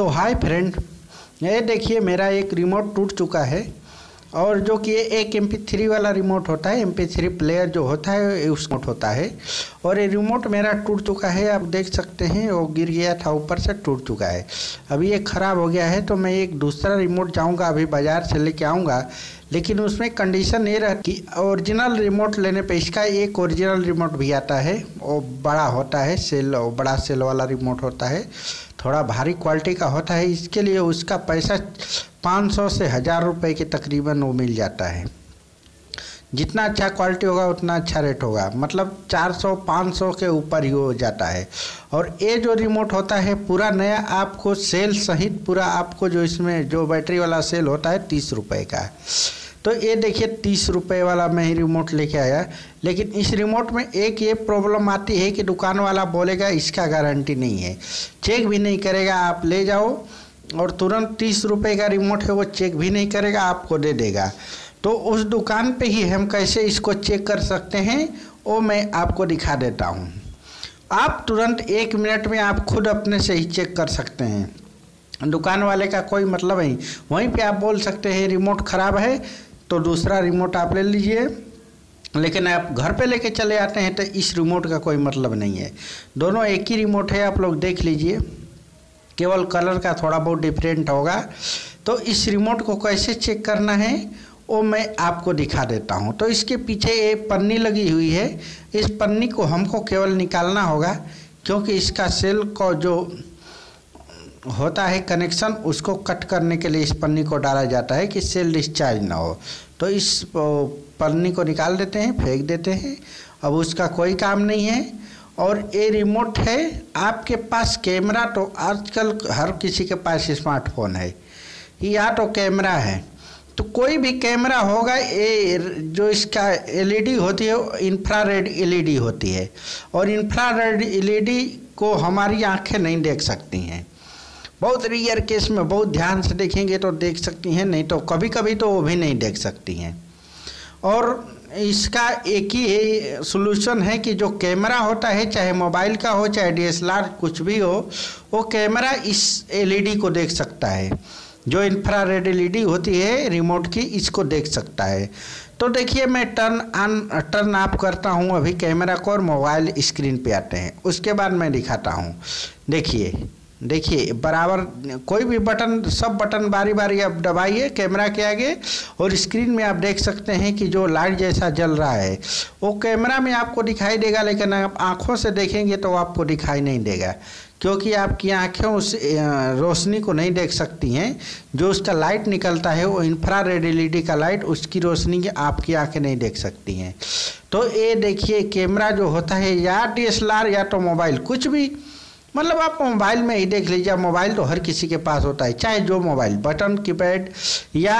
तो hi friend, ये देखिए मेरा एक रिमोट टूट चुका है और जो कि एक एम थ्री वाला रिमोट होता है एम थ्री प्लेयर जो होता है उस रिमोट होता है। और ये रिमोट मेरा टूट चुका है, आप देख सकते हैं, वो गिर गया था, ऊपर से टूट चुका है। अभी ये ख़राब हो गया है तो मैं एक दूसरा रिमोट जाऊँगा, अभी बाज़ार से लेके आऊँगा। लेकिन उसमें कंडीशन ये रह कि ओरिजिनल रिमोट लेने पे इसका एक ओरिजिनल रिमोट भी आता है, वो बड़ा होता है सेल बड़ा सेल वाला रिमोट होता है। थोड़ा भारी क्वालिटी का होता है, इसके लिए उसका पैसा 500 से हज़ार रुपए के तकरीबन वो मिल जाता है। जितना अच्छा क्वालिटी होगा, उतना अच्छा रेट होगा। मतलब 400 500 के ऊपर ही हो जाता है। और ये जो रिमोट होता है, पूरा नया आपको सेल सहित पूरा आपको जो इसमें जो बैटरी वाला सेल होता है, तीस रुपये का। तो ये देखिए तीस रुपये वाला मैं ही रिमोट लेके आया। लेकिन इस रिमोट में एक ये प्रॉब्लम आती है कि दुकान वाला बोलेगा, इसका गारंटी नहीं है। चेक भी नहीं करेगा, आप ले जाओ और तुरंत तीस रुपये का रिमोट है, वो चेक भी नहीं करेगा, आपको दे देगा। तो उस दुकान पे ही हम कैसे इसको चेक कर सकते हैं, वो मैं आपको दिखा देता हूँ। आप तुरंत एक मिनट में आप खुद अपने से ही चेक कर सकते हैं। दुकान वाले का कोई मतलब नहीं। वहीं पे आप बोल सकते हैं रिमोट ख़राब है तो दूसरा रिमोट आप ले लीजिए। लेकिन आप घर पे लेके चले आते हैं तो इस रिमोट का कोई मतलब नहीं है। दोनों एक ही रिमोट है, आप लोग देख लीजिए। केवल कलर का थोड़ा बहुत डिफरेंट होगा। तो इस रिमोट को कैसे चेक करना है, वो मैं आपको दिखा देता हूँ। तो इसके पीछे एक पन्नी लगी हुई है। इस पन्नी को हमको केवल निकालना होगा, क्योंकि इसका सेल को जो होता है कनेक्शन उसको कट करने के लिए इस पन्नी को डाला जाता है कि सेल डिस्चार्ज ना हो। तो इस पन्नी को निकाल देते हैं, फेंक देते हैं। अब उसका कोई काम नहीं है और ये रिमोट है, आपके पास कैमरा तो आजकल हर किसी के पास स्मार्टफ़ोन है। या तो कैमरा है। तो कोई भी कैमरा होगा, ये जो इसका एलईडी होती है इंफ्रारेड एलईडी होती है। और इंफ्रारेड एलईडी को हमारी आँखें नहीं देख सकती हैं। बहुत रियर केस में बहुत ध्यान से देखेंगे तो देख सकती हैं, नहीं तो कभी कभी तो वो भी नहीं देख सकती हैं। और इसका एक ही सोल्यूशन है कि जो कैमरा होता है, चाहे मोबाइल का हो, चाहे डीएसएलआर कुछ भी हो, वो कैमरा इस एलईडी को देख सकता है। जो इंफ्रारेड एलईडी होती है रिमोट की, इसको देख सकता है। तो देखिए, मैं टर्न ऑन टर्न ऑफ़ करता हूँ अभी कैमरा को और मोबाइल स्क्रीन पे आते हैं। उसके बाद मैं दिखाता हूँ। देखिए देखिए, बराबर, कोई भी बटन, सब बटन बारी बारी आप दबाइए, कैमरा के आगे, और स्क्रीन में आप देख सकते हैं कि जो लाइट जैसा जल रहा है, वो कैमरा में आपको दिखाई देगा, लेकिन आप आँखों से देखेंगे तो आपको दिखाई नहीं देगा, क्योंकि आपकी आँखें उस रोशनी को नहीं देख सकती हैं। जो उसका लाइट निकलता है, वो इंफ्रा रेड एल का लाइट, उसकी रोशनी आपकी आँखें नहीं देख सकती हैं। तो ये देखिए, कैमरा जो होता है, या डीएसएलआर या तो मोबाइल, कुछ भी मतलब आप मोबाइल में ही देख लीजिए, मोबाइल तो हर किसी के पास होता है, चाहे जो मोबाइल, बटन, कीपैड या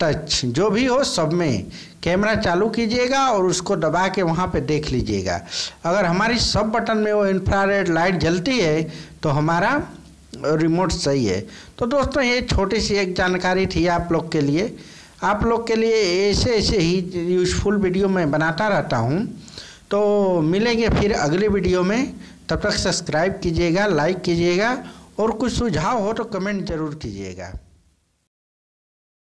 टच, जो भी हो सब में कैमरा चालू कीजिएगा और उसको दबा के वहाँ पे देख लीजिएगा। अगर हमारी सब बटन में वो इंफ्रारेड लाइट जलती है तो हमारा रिमोट सही है। तो दोस्तों, ये छोटी सी एक जानकारी थी आप लोग के लिए। आप लोग के लिए ऐसे ऐसे ही यूजफुल वीडियो मैं बनाता रहता हूँ। तो मिलेंगे फिर अगले वीडियो में। तब तक सब्सक्राइब कीजिएगा लाइक कीजिएगा और कुछ सुझाव हो तो कमेंट ज़रूर कीजिएगा।